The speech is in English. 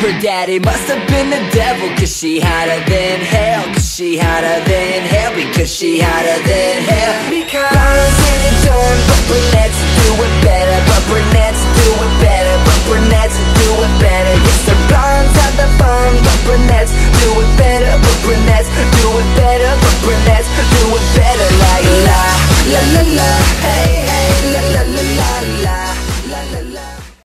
Her daddy must have been the devil Cause she hotter than hell Cause she hotter than hell Because she hotter than hell. Because Blondes get it done But brunettes do it better But brunettes do it better But brunettes do it better. Yes, the blondes have the fun But brunettes do it better But brunettes